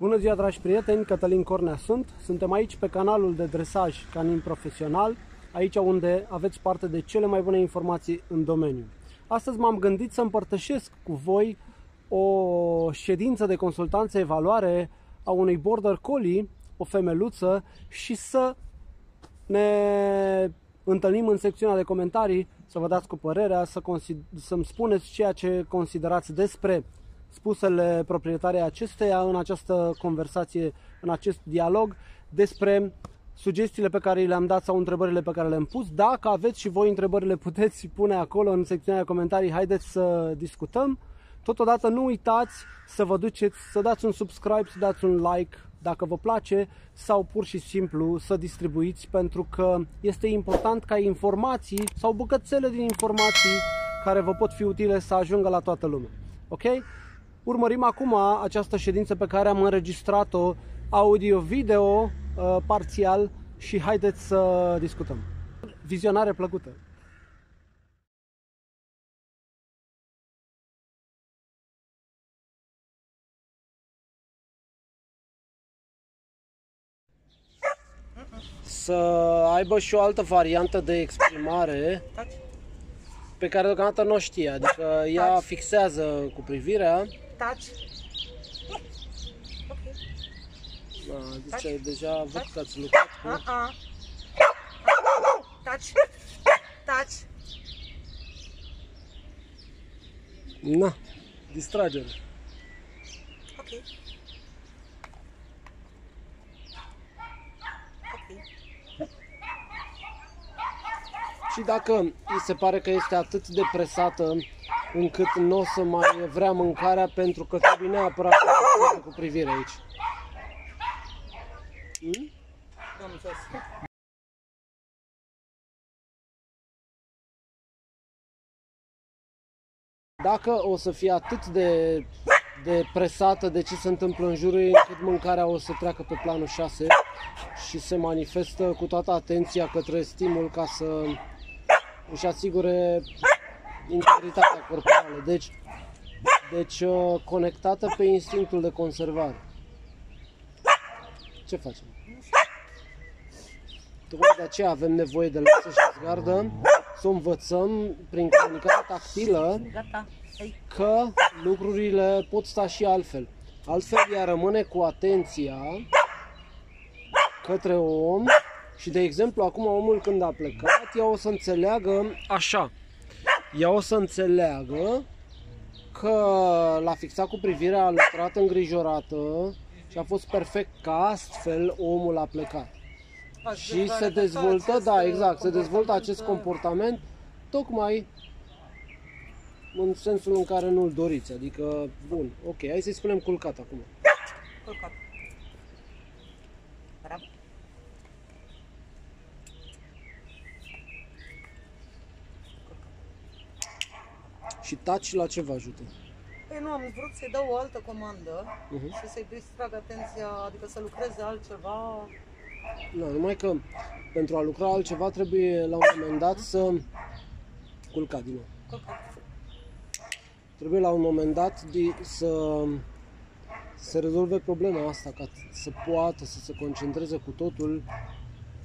Bună ziua, dragi prieteni! Cătălin Cornea sunt. Suntem aici pe canalul de dresaj canin profesional, aici unde aveți parte de cele mai bune informații în domeniu. Astăzi m-am gândit să împărtășesc cu voi o ședință de consultanță evaluare a unui border collie, o femeluță, și să ne întâlnim în secțiunea de comentarii, să vă dați cu părerea, să să-mi spuneți ceea ce considerați despre spusele proprietarei acesteia în această conversație, în acest dialog, despre sugestiile pe care le-am dat sau întrebările pe care le-am pus. Dacă aveți și voi întrebări, le puteți pune acolo în secțiunea de comentarii. Haideți să discutăm. Totodată nu uitați să vă duceți, să dați un subscribe, să dați un like dacă vă place sau pur și simplu să distribuiți pentru că este important ca informații sau bucățele din informații care vă pot fi utile să ajungă la toată lumea. Ok? Urmărim acum această ședință pe care am înregistrat-o audio-video uh, parțial și haideți să discutăm. Vizionare plăcută! Să aibă și o altă variantă de exprimare pe care deocamdată nu o știe, adică ea fixează cu privirea Touch. Ok. Da, deci Touch. deja văd că ați lucrat cu... Uh-uh. Touch. Touch. Na, distragere. Ok. Ok. Și dacă îi se pare că este atât de presată încât nu o să mai vrea mâncarea pentru că trebuie neapărat să cu privire aici. Hmm? Dacă o să fie atât de, de presată de ce se întâmplă în jurul ei, încât mâncarea o să treacă pe planul 6 și se manifestă cu toată atenția către stimul ca să își asigure integritatea corporală. Deci, deci uh, conectată pe instinctul de conservare. Ce facem? Tocmai de aceea avem nevoie de lăsă și gardă să învățăm prin comunicarea tactilă că lucrurile pot sta și altfel. Altfel ea rămâne cu atenția către om și de exemplu acum omul când a plecat ea o să înțeleagă așa ea o să înțeleagă că l-a fixat cu privirea, a lucrat îngrijorată și a fost perfect că astfel omul a plecat. și se dezvoltă, da, exact, se dezvoltă acest comportament tocmai în sensul în care nu-l doriți. Adică, bun, ok, hai să-i spunem culcat acum. Culcat. Și taci la ce vă ajută? Păi nu, am vrut să-i dau o altă comandă uh-huh. și să-i distrag atenția, adică să lucreze altceva. Da, numai că pentru a lucra altceva trebuie la un moment dat să... Culca din nou. Culca. Trebuie la un moment dat de, să să rezolve problema asta, ca să poată să se concentreze cu totul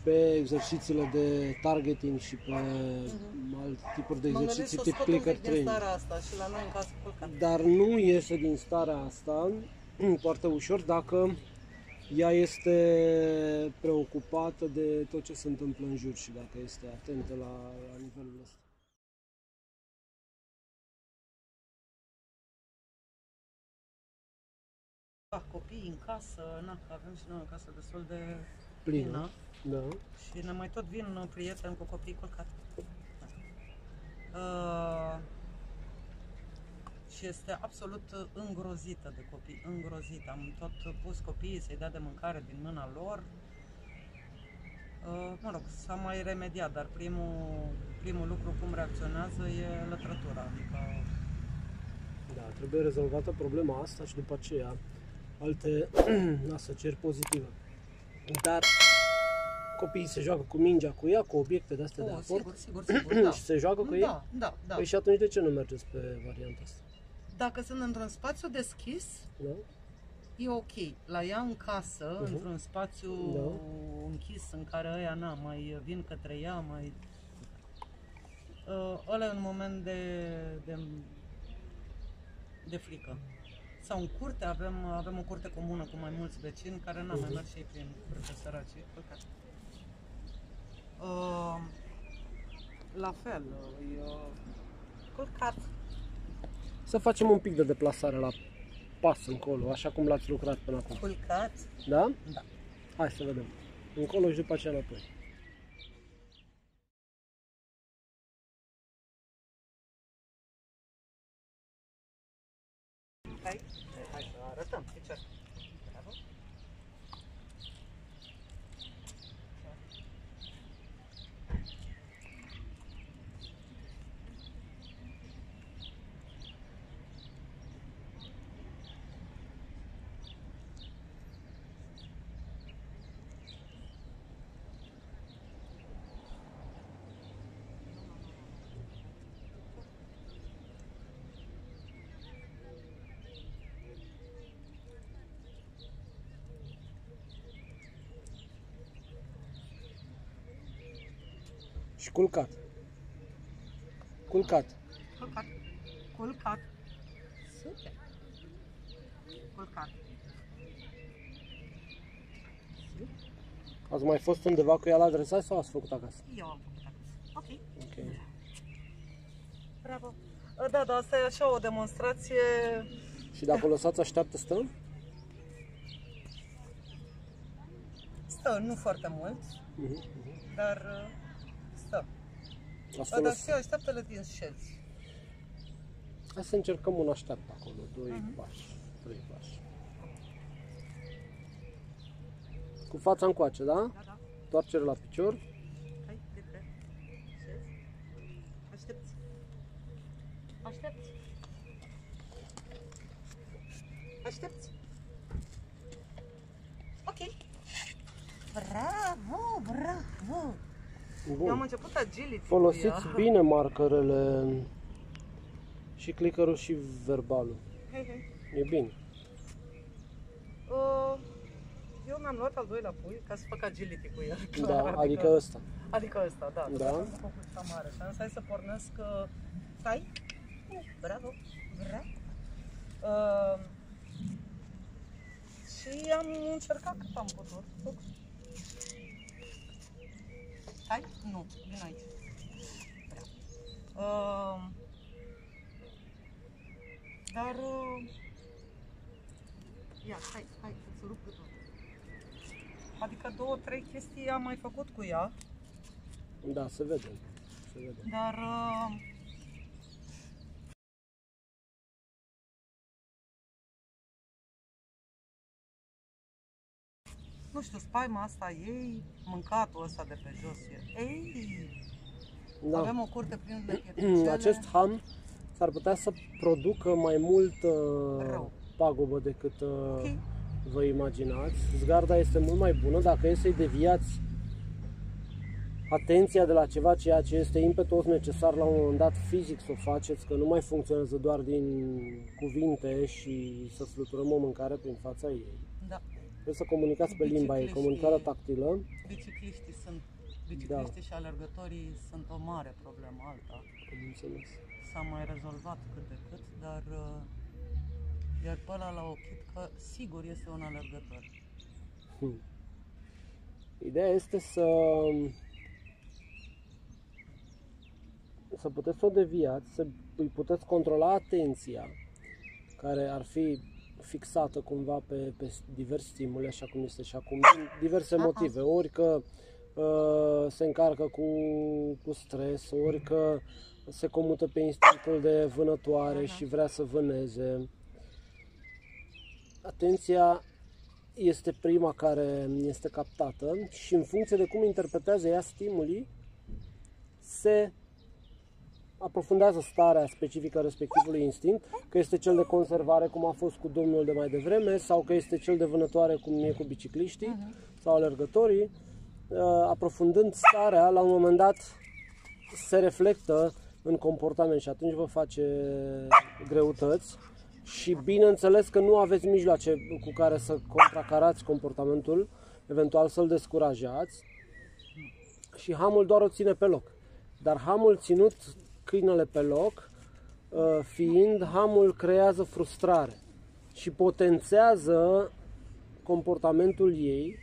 pe exercițiile de targeting și pe uh-huh. alte tipuri de exerciții tip clicker training. asta și la noi în casă Dar nu iese din starea asta foarte ușor dacă ea este preocupată de tot ce se întâmplă în jur și dacă este atentă la, la nivelul ăsta. Copii în casă, na, avem și noi o casă destul de plină. plină. Da. Și ne mai tot vin prieteni cu copii culcat. Uh, și este absolut îngrozită de copii, îngrozită. Am tot pus copiii să-i dea de mâncare din mâna lor. Uh, mă rog, s-a mai remediat, dar primul, primul lucru cum reacționează e lătrătura. Adică... Da, trebuie rezolvată problema asta și după aceea alte asocieri pozitive. Dar copiii se joacă cu mingea cu ea, cu obiecte de astea oh, de aport. Sigur, sigur, sigur, da. și se joacă cu da, ei? Da, da, da. Păi și atunci de ce nu mergeți pe varianta asta? Dacă sunt într-un spațiu deschis, da? e ok. La ea în casă, Mhm. într-un spațiu Da. închis în care ăia na, mai vin către ea, mai... Uh, ăla e un moment de, de, de frică. Sau în curte, avem, avem o curte comună cu mai mulți vecini care n-am mai Mhm. mers și ei prin curte săraci. e păcat. Uh, la fel, uh, e uh, culcat. Să facem un pic de deplasare la pas încolo, așa cum l-ați lucrat până acum. Culcat. Da? Da. Hai să vedem. Încolo și după aceea înapoi. Hai, hai să arătăm. Picior. Culcat. Culcat. Culcat. Culcat. Super. Culcat. Ați mai fost undeva cu ea la dresaj sau ați făcut acasă? Eu am făcut acasă. Ok. Ok. Bravo. Da, da, asta e așa o demonstrație. Și dacă o lăsați așteaptă stă? Stă, nu foarte mult, Mhm. dar uh, stă. Ați Da, dar folos... și așteaptă-le din șelți. Hai să încercăm un așteaptă acolo. Doi Mhm. pași, trei pași. Cu fața încoace, da? Da, da. Toarcere la picior. Hai, repede. Șezi? Aștepți. Aștepți. Aștepți. Ok. Bravo, bravo. Eu am Bun. început agility cu Folosiți ea. bine markerele și clickerul și verbalul. Hei, hei. E bine. Uh, eu mi-am luat al doilea pui ca să fac agility cu el. Da, clar, adică ăsta. Adică ăsta, da. Da. Am făcut cea mare și am zis, hai să pornesc... Uh, stai. Uh, bravo. Bravo. Uh, și am încercat cât am putut. Fux. Stai? Nu, vin aici. Bravo. Uh, dar... Uh, ia, hai, hai, să rup gâtul. Adică două, trei chestii am mai făcut cu ea, Da, să vedem. Să vedem. dar uh, știu, spaima asta ei, mâncatul ăsta de pe jos e. Ei, Da. avem o curte plină de pietricele. Acest ham s-ar putea să producă mai mult uh, Rău. pagubă decât uh, Ok. vă imaginați. Zgarda este mult mai bună dacă e să-i deviați atenția de la ceva ceea ce este impetos necesar la un moment dat fizic să o faceți, că nu mai funcționează doar din cuvinte și să fluturăm o mâncare prin fața ei. Da. Trebuie să comunicați pe limba ei, Bicicliștii. comunicarea tactilă. Bicicliștii sunt, bicicliștii și alergătorii sunt o mare problemă alta. Am înțeles. S-a mai rezolvat cât de cât, dar uh, iar pe ăla la ochit că sigur este un alergător. Hmm. Ideea este să să puteți să o deviați, să îi puteți controla atenția care ar fi fixată cumva pe, pe diversi stimuli, așa cum este și acum, din diverse Aha. motive. Ori că uh, se încarcă cu, cu stres, ori că se comută pe instinctul de vânătoare Aha. și vrea să vâneze. Atenția este prima care este captată și în funcție de cum interpretează ea stimulii, se aprofundează starea specifică respectivului instinct, că este cel de conservare cum a fost cu domnul de mai devreme sau că este cel de vânătoare cum e cu bicicliștii sau alergătorii, Uh, aprofundând starea, la un moment dat se reflectă în comportament și atunci vă face greutăți și bineînțeles că nu aveți mijloace cu care să contracarați comportamentul, eventual să-l descurajați și hamul doar o ține pe loc. Dar hamul ținut câinele pe loc, uh, fiind, hamul creează frustrare și potențează comportamentul ei.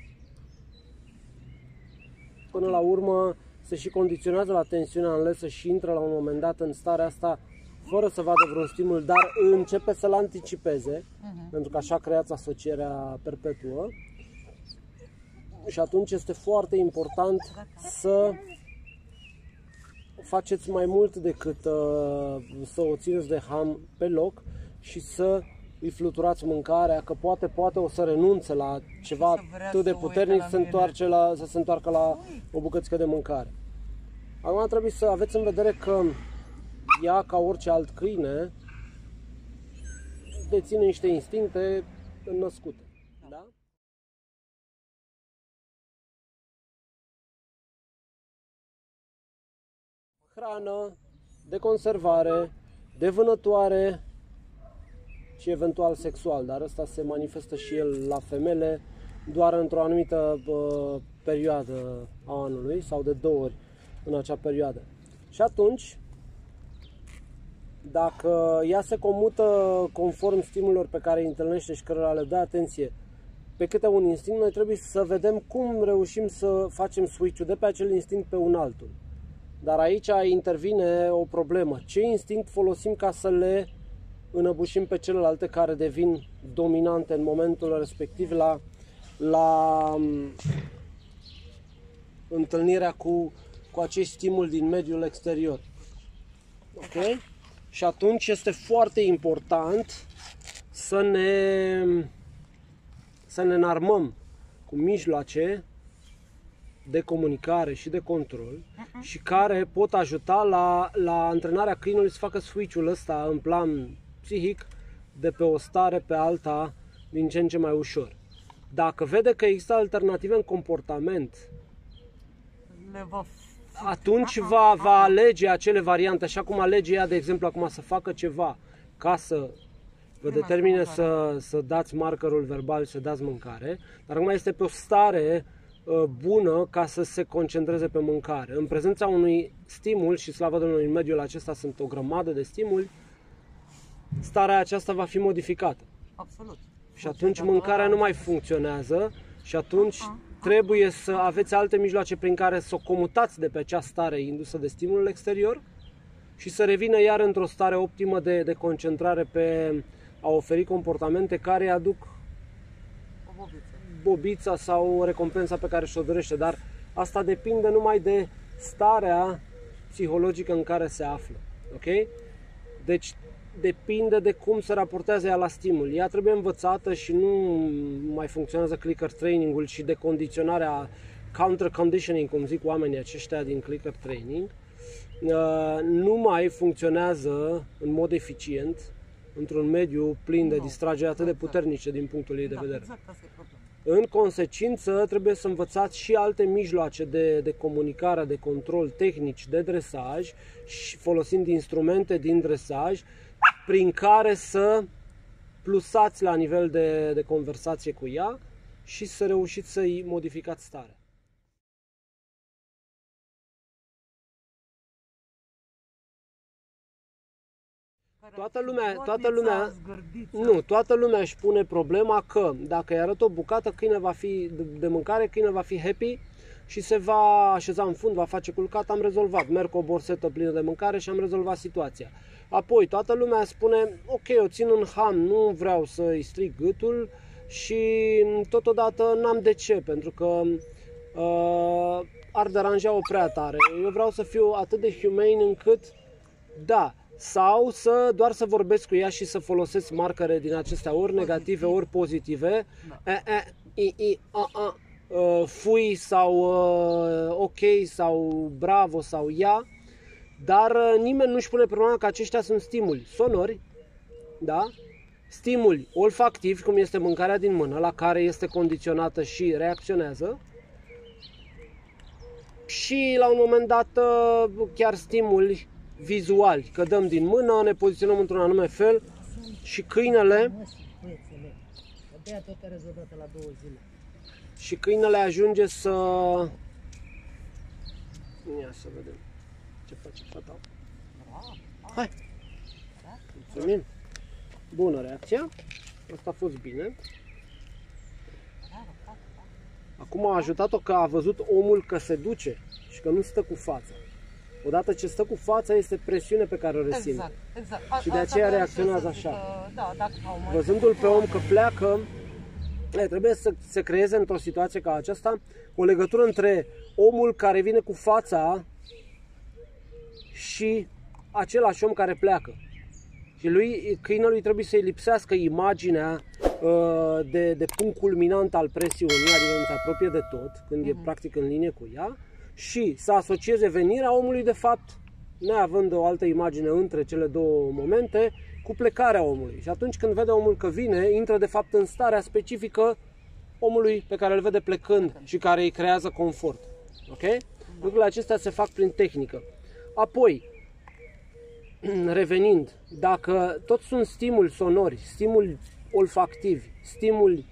Până la urmă se și condiționează la tensiunea înlesă și intră la un moment dat în starea asta fără să vadă vreun stimul, dar începe să-l anticipeze, uh-huh. pentru că așa creați asocierea perpetuă. Și atunci este foarte important să faceți mai mult decât uh, să o țineți de ham pe loc și să îi fluturați mâncarea, că poate, poate o să renunțe la ceva atât de puternic să, întoarce la, să se întoarcă la o bucățică de mâncare. Acum trebuie să aveți în vedere că ea, ca orice alt câine, deține niște instincte născute. Hrană, de conservare, de vânătoare și eventual sexual, dar ăsta se manifestă și el la femele doar într-o anumită uh, perioadă a anului sau de două ori în acea perioadă. Și atunci, dacă ea se comută conform stimulilor pe care îi întâlnește și cărora le dă atenție pe câte un instinct, noi trebuie să vedem cum reușim să facem switch-ul de pe acel instinct pe un altul. Dar aici intervine o problemă. Ce instinct folosim ca să le înăbușim pe celelalte care devin dominante în momentul respectiv la, la um, întâlnirea cu, cu acești stimul din mediul exterior. Ok? Și atunci este foarte important să ne, să ne înarmăm cu mijloace de comunicare și de control uh-huh. și care pot ajuta la, la antrenarea câinului să facă switch-ul ăsta în plan psihic de pe o stare pe alta din ce în ce mai ușor. Dacă vede că există alternative în comportament, le va atunci va, va alege acele variante, așa cum alege ea, de exemplu, acum să facă ceva ca să vă determine să, să dați markerul verbal și să dați mâncare, dar acum este pe o stare uh, bună ca să se concentreze pe mâncare. În prezența unui stimul, și slavă Domnului, în mediul acesta sunt o grămadă de stimuli, starea aceasta va fi modificată. Absolut. Și atunci mâncarea nu mai funcționează și atunci trebuie să aveți alte mijloace prin care să o comutați de pe acea stare indusă de stimulul exterior și să revină iar într-o stare optimă de, de concentrare pe a oferi comportamente care îi aduc bobița sau recompensa pe care și-o dorește. Dar asta depinde numai de starea psihologică în care se află. Ok? Deci depinde de cum se raportează ea la stimul. Ea trebuie învățată și nu mai funcționează clicker training-ul și de condiționarea counter conditioning, cum zic oamenii aceștia din clicker training, uh, nu mai funcționează în mod eficient într-un mediu plin de distrageri atât de puternice din punctul ei de da, vedere. Exact, asta e În consecință, trebuie să învățați și alte mijloace de, de comunicare, de control tehnici, de dresaj și folosind instrumente din dresaj prin care să plusați la nivel de, de conversație cu ea și să reușiți să-i modificați starea. Toată lumea, toată lumea, nu, toată lumea își pune problema că dacă îi arăt o bucată, câine va fi de mâncare, câine va fi happy și se va așeza în fund, va face culcat, am rezolvat. Merg cu o borsetă plină de mâncare și am rezolvat situația. Apoi, toată lumea spune, ok, o țin în ham, nu vreau să-i stric gâtul și totodată n-am de ce, pentru că uh, ar deranja-o prea tare. Eu vreau să fiu atât de humane încât, da, sau să doar să vorbesc cu ea și să folosesc marcare din acestea, ori negative, ori pozitive, da. e, e, i, i, a, a, uh, fui sau uh, ok sau bravo sau ia, dar uh, nimeni nu-și pune problema că aceștia sunt stimuli. Sonori, da? stimuli olfactivi, cum este mâncarea din mână, la care este condiționată și reacționează, și la un moment dat uh, chiar stimuli vizuali, că dăm din mână, ne poziționăm într-un anume fel și câinele Mă, băiețele, de-aia tot a rezolvat la două zile. și câinele ajunge să... Ia să vedem ce face fata. Hai! Mulțumim! Bună reacția! Asta a fost bine. Acum a ajutat-o că a văzut omul că se duce și că nu stă cu fața. Odată ce stă cu fața este presiune pe care o resimte. Exact, exact. A, Și de asta aceea vreau reacționează să zic așa. că, Da, dacă au mai Văzându-l pe om că pleacă, e, trebuie să se creeze într-o situație ca aceasta o legătură între omul care vine cu fața și același om care pleacă. Și lui, câinelui trebuie să-i lipsească imaginea uh, de, de punct culminant al presiunii, adică când se apropie de tot, când e practic în linie cu ea, și să asocieze venirea omului, de fapt, neavând o altă imagine între cele două momente, cu plecarea omului. Și atunci când vede omul că vine, intră de fapt în starea specifică omului pe care îl vede plecând și care îi creează confort. Ok? Lucrurile acestea se fac prin tehnică. Apoi, revenind, dacă tot sunt stimuli sonori, stimuli olfactivi, stimuli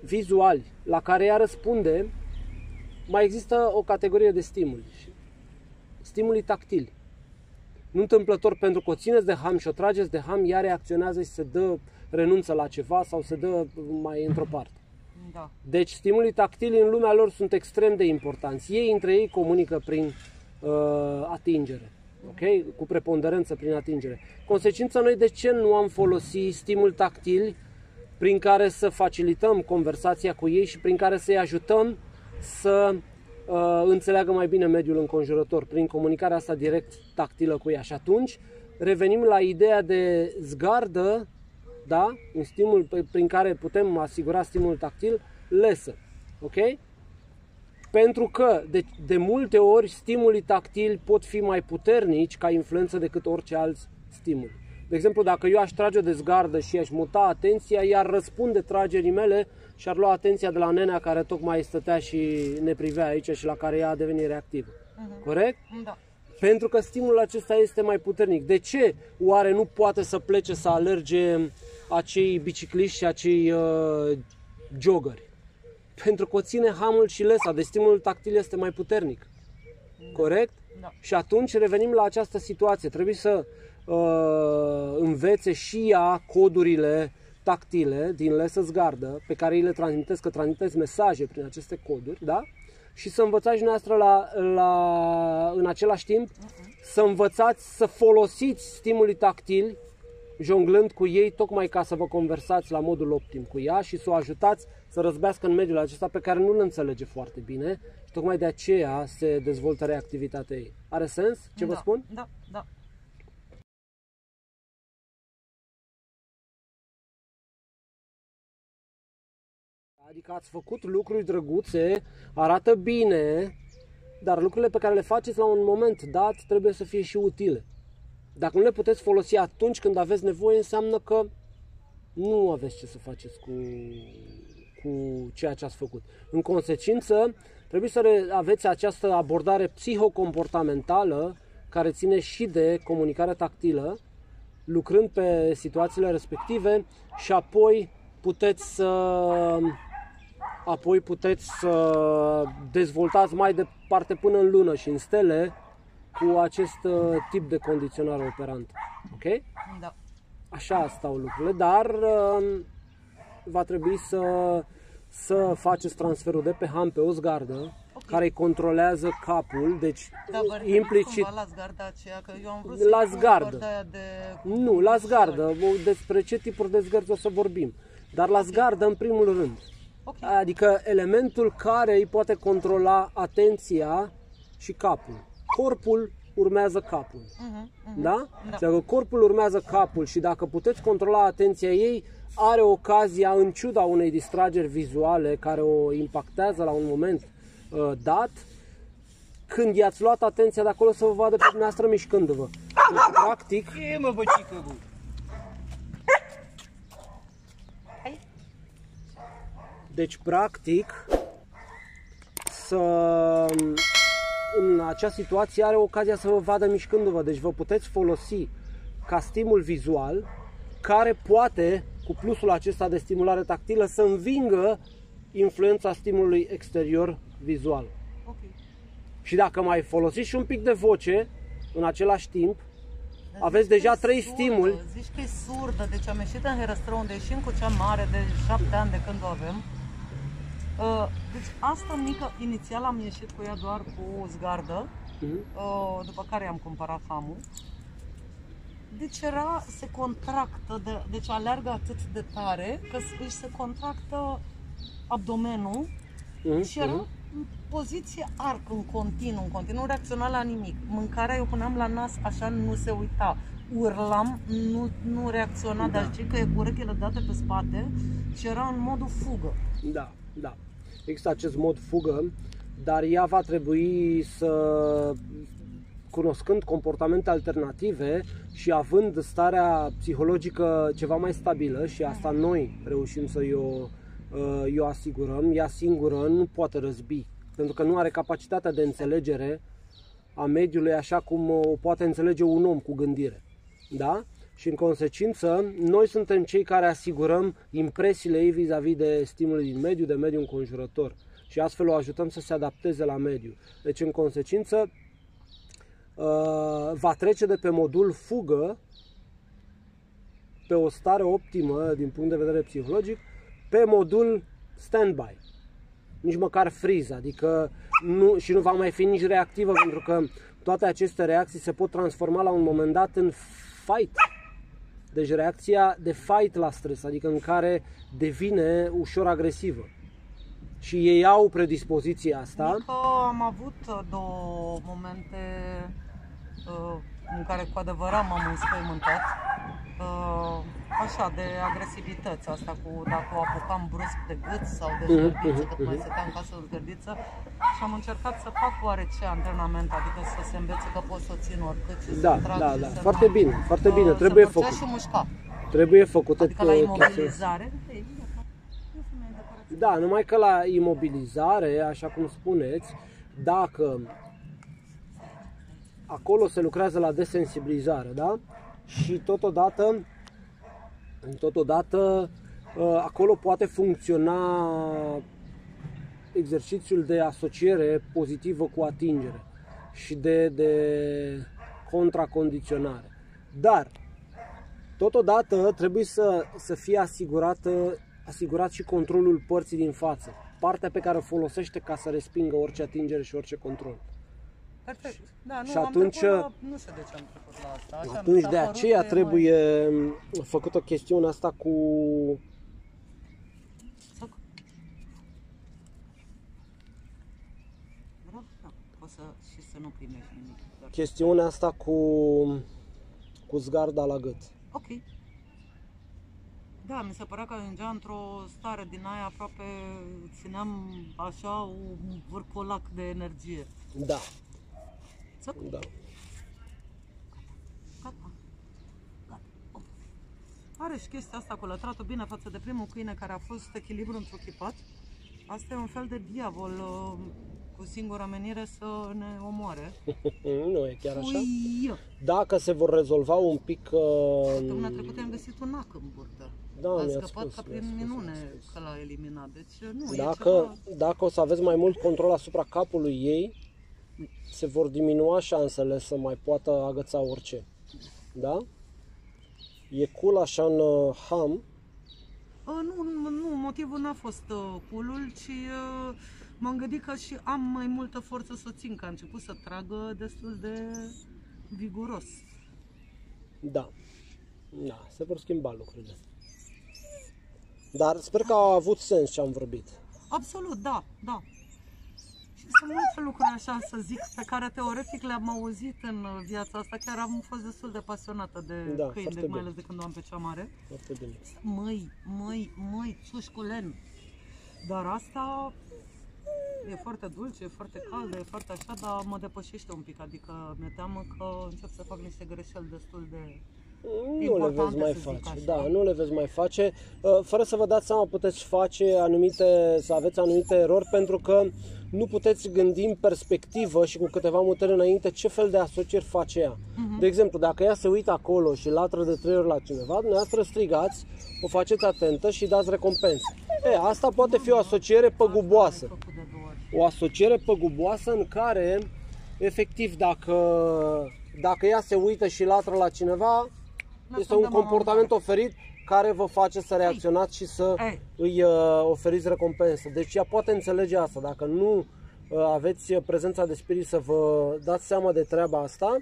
vizuali la care ea răspunde, mai există o categorie de stimuli. Stimulii tactili. Nu întâmplător pentru că o țineți de ham și o trageți de ham, ea reacționează și se dă, renunță la ceva sau se dă mai într-o parte. Da. Deci stimulii tactili în lumea lor sunt extrem de importanți. Ei între ei comunică prin uh, atingere. Ok? Cu preponderență prin atingere. Consecința noi de ce nu am folosit stimul tactil prin care să facilităm conversația cu ei și prin care să-i ajutăm să uh, înțeleagă mai bine mediul înconjurător prin comunicarea asta direct tactilă cu ea. Și atunci revenim la ideea de zgardă, da? un stimul pe- prin care putem asigura stimul tactil, lesă. Ok? Pentru că de, de multe ori stimulii tactili pot fi mai puternici ca influență decât orice alți stimuli. De exemplu, dacă eu aș trage o dezgardă și aș muta atenția, iar răspunde tragerii mele și ar lua atenția de la nenea care tocmai stătea și ne privea aici și la care ea a devenit reactivă. Corect? Da. Pentru că stimulul acesta este mai puternic. De ce oare nu poate să plece să alerge acei bicicliști și acei uh, joggeri? Pentru că o ține hamul și lesa, de stimulul tactil este mai puternic. Corect? Da. Și atunci revenim la această situație. Trebuie să uh, învețe și ea codurile tactile din lesă zgardă pe care îi le transmiteți, că transmiteți mesaje prin aceste coduri, da? Și să învățați dumneavoastră la, la, în același timp să învățați să folosiți stimulii tactili jonglând cu ei tocmai ca să vă conversați la modul optim cu ea și să o ajutați să răzbească în mediul acesta pe care nu-l înțelege foarte bine și tocmai de aceea se dezvoltă reactivitatea ei. Are sens ce vă da. spun? Da, Adică ați făcut lucruri drăguțe, arată bine, dar lucrurile pe care le faceți la un moment dat trebuie să fie și utile. Dacă nu le puteți folosi atunci când aveți nevoie, înseamnă că nu aveți ce să faceți cu, cu ceea ce ați făcut. În consecință, trebuie să re- aveți această abordare psihocomportamentală care ține și de comunicarea tactilă, lucrând pe situațiile respective și apoi puteți să apoi puteți să dezvoltați mai departe până în lună și în stele cu acest uh, tip de condiționare operant. Ok? Da. Așa stau lucrurile, dar uh, va trebui să, să faceți transferul de pe ham pe o zgardă Ok. care îi controlează capul, deci Da, vă referiți implicit cumva la zgarda aceea, că eu am vrut La să-i pun zgardă. zgarda aia de... Nu, la zgardă. O- Despre ce tipuri de zgărzi o să vorbim. Dar la zgardă, în primul rând. Ok. Adică elementul care îi poate controla atenția și capul. Corpul urmează capul. Mhm, mhm. Da? Da. Și Dacă corpul urmează capul și dacă puteți controla atenția ei, are ocazia, în ciuda unei distrageri vizuale care o impactează la un moment uh, dat, când i-ați luat atenția de acolo să vă vadă pe dumneavoastră mișcându-vă. Deci, practic, E mă băcică, bă. Deci, practic, să în acea situație are ocazia să vă vadă mișcându-vă. Deci vă puteți folosi ca stimul vizual care poate, cu plusul acesta de stimulare tactilă, să învingă influența stimulului exterior vizual. Ok. Și dacă mai folosiți și un pic de voce în același timp, aveți Zici că deja e trei surdă, stimuli. Zici că e surdă, deci am ieșit în herăstră unde ieșim cu cea mare de șapte ani de când o avem. Uh, Deci asta mică, inițial am ieșit cu ea doar cu zgardă, Mhm. uh, după care am cumpărat hamul. Deci era, se contractă, de, deci aleargă atât de tare că s- își se contractă abdomenul Mhm, și era mhm. în poziție arc în continuu, în continuu, nu reacționa la nimic. Mâncarea eu puneam la nas, așa nu se uita. Urlam, nu, nu reacționa, Da. dar știi că e cu urechile date pe spate și era în modul fugă. Da, da. Există acest mod fugă, dar ea va trebui să, cunoscând comportamente alternative și având starea psihologică ceva mai stabilă și asta noi reușim să o, o asigurăm, ea singură nu poate răzbi, pentru că nu are capacitatea de înțelegere a mediului așa cum o poate înțelege un om cu gândire. Da? Și în consecință, noi suntem cei care asigurăm impresiile ei vis-a-vis de stimuli din mediu, de mediul înconjurător. Și astfel o ajutăm să se adapteze la mediu. Deci, în consecință, uh, va trece de pe modul fugă pe o stare optimă din punct de vedere psihologic pe modul standby. Nici măcar freeze, adică nu, și nu va mai fi nici reactivă pentru că toate aceste reacții se pot transforma la un moment dat în fight. Deci reacția de fight la stres, adică în care devine ușor agresivă. Și ei au predispoziția asta. Că am avut uh, două momente uh, în care cu adevărat m-am înspăimântat. Uh, așa, de agresivități, asta cu dacă o apucam brusc de gât sau de Mhm, zgârdiță, mhm, cât mai stăteam în casă de zgârdiță și am încercat să fac oarece antrenament, adică să se învețe că pot să o țin oricât și Da, să trag da, și da. să Foarte nu- bine, foarte bine. Uh, Trebuie se întorcea făcut. și mușca. Trebuie făcută Adică la chestia asta. imobilizare. Ei, e o femeie de care Da, numai că la imobilizare, așa cum spuneți, dacă acolo se lucrează la desensibilizare, da? Și totodată, totodată ă, acolo poate funcționa exercițiul de asociere pozitivă cu atingere și de, de contracondiționare. Dar, Totodată trebuie să, să fie asigurată, asigurat și controlul părții din față, partea pe care o folosește ca să respingă orice atingere și orice control. Perfect. Da, nu, Și am atunci- trecut la, nu știu de ce am trecut la asta. Așa mi Atunci s-a de părut aceea că e trebuie făcută chestiunea asta cu Mai... Vreau, da, poți să, și să nu primești nimic. Doar. chestiunea asta cu cu zgarda la gât. Ok. Da, mi se părea că ajungea într-o stare din aia aproape țineam așa un vârcolac de energie. Da, Țăc, da. gata. Gata. Ok. Are și chestia asta cu lătratul bine față de primul câine care a fost echilibru întruchipat. Asta e un fel de diavol uh, cu singura menire să ne omoare. Nu e chiar așa. Ui, Dacă se vor rezolva un pic uh, Săptămâna trecută am găsit un ac în burtă. Da, a mi-ați scăpat spus, ca mi-ați prin spus, minune mi-ați spus. că l-a eliminat. Deci nu, e Dacă, ceva... dacă o să aveți mai mult control asupra capului ei, se vor diminua șansele să mai poată agăța orice. Da? E cool așa în uh, ham. Uh, nu, nu, nu, motivul n-a fost uh, culul, ci uh, m-am gândit că și am mai multă forță să o țin, că a început să tragă destul de viguros. Da. Da, se vor schimba lucrurile. Dar sper că a avut sens ce am vorbit. Absolut, da, da. Și sunt multe lucruri așa să zic pe care teoretic le-am auzit în uh, viața asta. Chiar am fost destul de pasionată de Da, câini, foarte de, mai bine. ales de când o am pe cea mare. Foarte bine. Măi, măi, măi, țușculen. Dar asta e foarte dulce, e foarte caldă, e foarte așa, dar mă depășește un pic. Adică mi-e teamă că încep să fac niște greșeli destul de... Nu le Importante veți mai să zic face. așa. Da, nu le veți mai face. Uh, Fără să vă dați seama, puteți face anumite, să aveți anumite erori pentru că nu puteți gândi în perspectivă și cu câteva mutări înainte ce fel de asocieri face ea. De exemplu, dacă ea se uită acolo și latră de trei ori la cineva, dumneavoastră strigați, o faceți atentă și dați recompense. E, asta poate fi o asociere păguboasă. Făcut de două ori. O asociere păguboasă în care, efectiv, dacă, dacă ea se uită și latră la cineva, Lăsăm este un de mama comportament oferit care vă face să reacționați și să Ei. îi uh, oferiți recompensă. Deci ea poate înțelege asta. Dacă nu uh, aveți prezența de spirit să vă dați seama de treaba asta,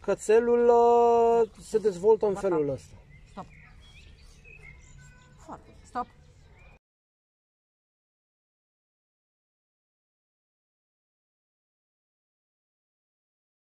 cățelul uh, se dezvoltă în felul ăsta.